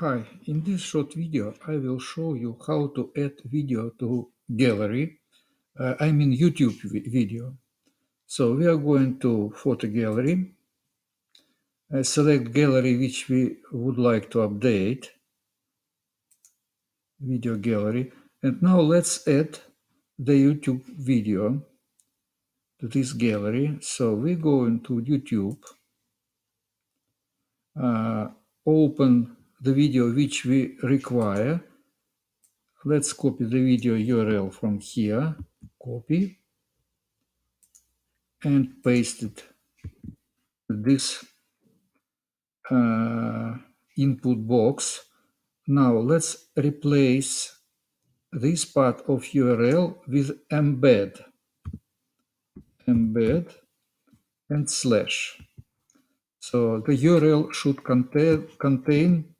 Hi, in this short video I will show you how to add video to gallery, uh, I mean YouTube video. So we are going to photo gallery, uh, select gallery which we would like to update, video gallery, and now let's add the YouTube video to this gallery. So we go into YouTube, uh, open the video which we require. Let's copy the video URL from here, copy, and paste it this uh, input box. Now let's replace this part of URL with embed, embed and slash. So the URL should contain, contain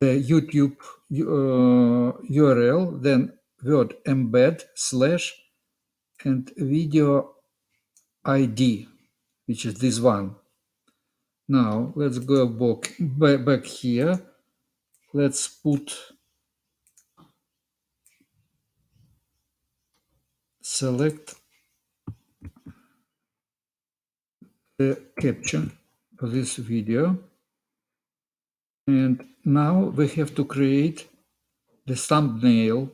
the YouTube uh, URL, then word embed slash and video ID, which is this one. Now let's go back, back, here. Let's put select the caption for this video. And now we have to create the thumbnail.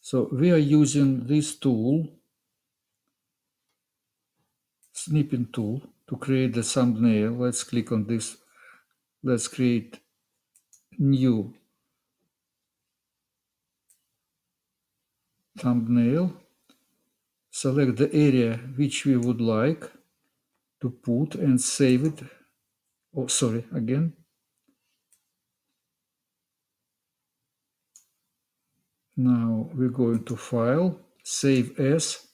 So we are using this tool, snipping tool, to create the thumbnail. Let's click on this. Let's create new thumbnail. Select the area which we would like to put and save it. Oh, sorry, again. Now we're going to File, Save As.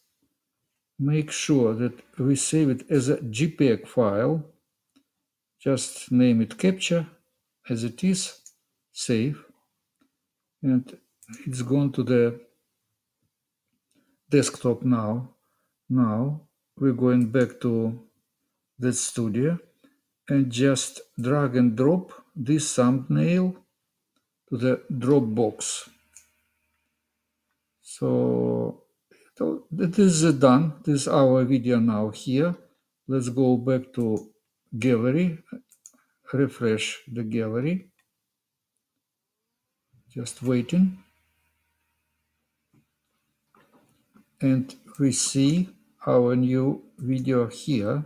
Make sure that we save it as a JPEG file. Just name it Capture as it is, save, and it's gone to the desktop now. Now we're going back to the studio and just drag and drop this thumbnail to the Dropbox. So this is done. This is our video now here. Let's go back to gallery, refresh the gallery. Just waiting. And we see our new video here.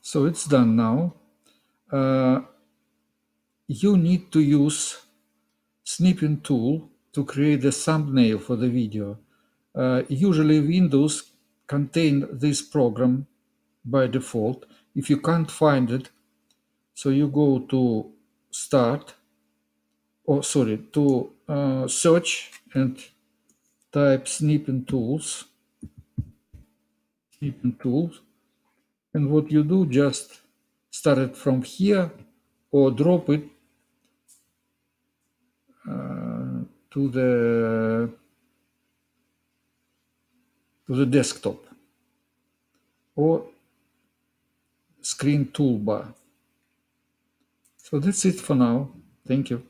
So it's done now. Uh, you need to use snipping tool to create the thumbnail for the video. Uh, usually Windows contain this program by default. If you can't find it, so you go to start, or sorry, to uh, search and type snipping tools, snipping tools, and what you do, just start it from here or drop it uh, to the to the desktop or screen toolbar. So that's it for now. Thank you.